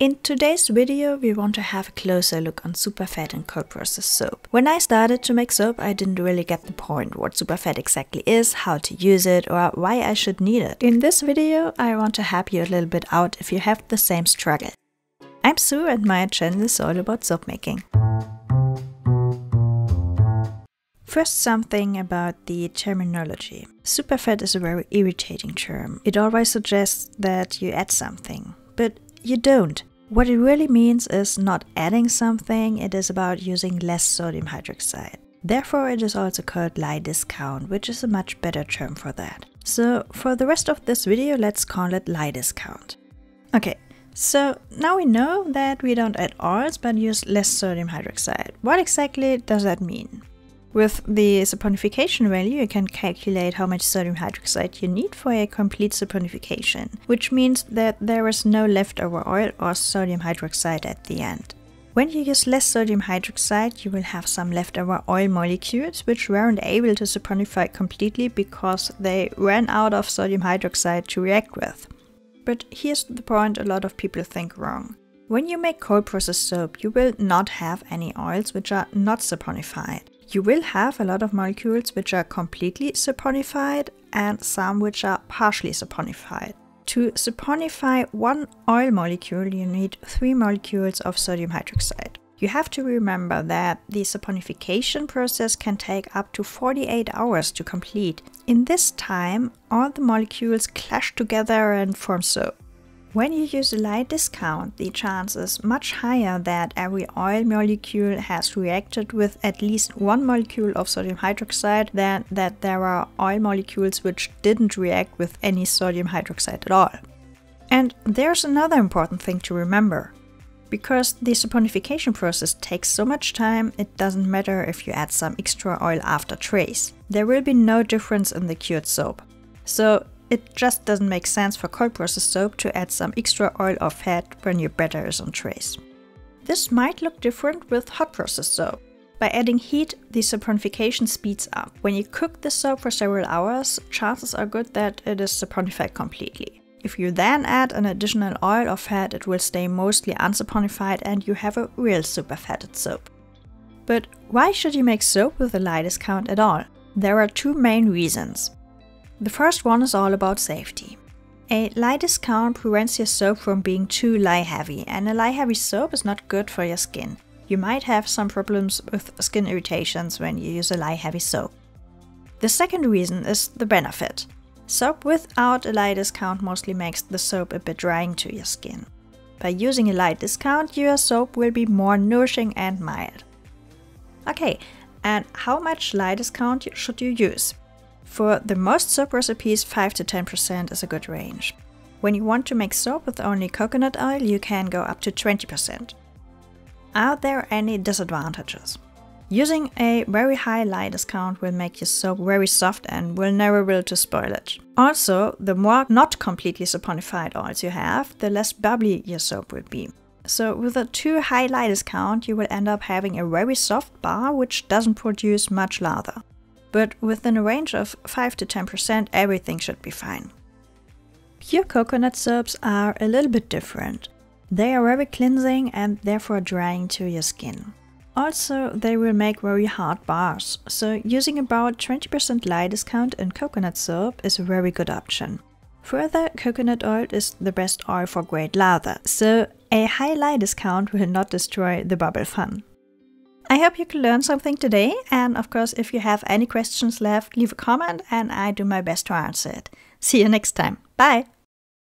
In today's video, we want to have a closer look on superfat and cold processed soap. When I started to make soap, I didn't really get the point what superfat exactly is, how to use it, or why I should need it. In this video, I want to help you a little bit out if you have the same struggle. I'm Sue and my channel is all about soap making. First, something about the terminology. Superfat is a very irritating term. It always suggests that you add something, but you don't. What it really means is not adding something, it is about using less sodium hydroxide. Therefore, it is also called lye discount, which is a much better term for that. So, for the rest of this video, let's call it lye discount. Okay, so now we know that we don't add oils but use less sodium hydroxide. What exactly does that mean? With the saponification value, you can calculate how much sodium hydroxide you need for a complete saponification, which means that there is no leftover oil or sodium hydroxide at the end. When you use less sodium hydroxide, you will have some leftover oil molecules which weren't able to saponify completely because they ran out of sodium hydroxide to react with. But here's the point a lot of people think wrong. When you make cold processed soap, you will not have any oils which are not saponified. You will have a lot of molecules which are completely saponified and some which are partially saponified. To saponify one oil molecule, you need three molecules of sodium hydroxide. You have to remember that the saponification process can take up to 48 hours to complete. In this time, all the molecules clash together and form soap. When you use a lye discount, the chance is much higher that every oil molecule has reacted with at least one molecule of sodium hydroxide than that there are oil molecules which didn't react with any sodium hydroxide at all. And there's another important thing to remember. Because the saponification process takes so much time, it doesn't matter if you add some extra oil after trace. There will be no difference in the cured soap. So it just doesn't make sense for cold processed soap to add some extra oil or fat when your batter is on trace. This might look different with hot processed soap. By adding heat, the saponification speeds up. When you cook the soap for several hours, chances are good that it is saponified completely. If you then add an additional oil or fat, it will stay mostly unsaponified and you have a real super fatted soap. But why should you make soap with a lye discount at all? There are two main reasons. The first one is all about safety. A lye discount prevents your soap from being too lye heavy, and a lye heavy soap is not good for your skin. You might have some problems with skin irritations when you use a lye heavy soap. The second reason is the benefit. Soap without a lye discount mostly makes the soap a bit drying to your skin. By using a lye discount, your soap will be more nourishing and mild. Okay, and how much lye discount should you use? For the most soap recipes, 5 to 10% is a good range. When you want to make soap with only coconut oil, you can go up to 20%. Are there any disadvantages? Using a very high lye discount will make your soap very soft and will never will to spoil it. Also, the more not completely saponified oils you have, the less bubbly your soap will be. So with a too high lye discount, you will end up having a very soft bar which doesn't produce much lather but within a range of 5 to 10% everything should be fine. Pure coconut soaps are a little bit different. They are very cleansing and therefore drying to your skin. Also, they will make very hard bars, so using about 20% lye discount in coconut soap is a very good option. Further, coconut oil is the best oil for great lather, so a high lye discount will not destroy the bubble fun. I hope you could learn something today, and of course, if you have any questions left, leave a comment and I do my best to answer it. See you next time. Bye!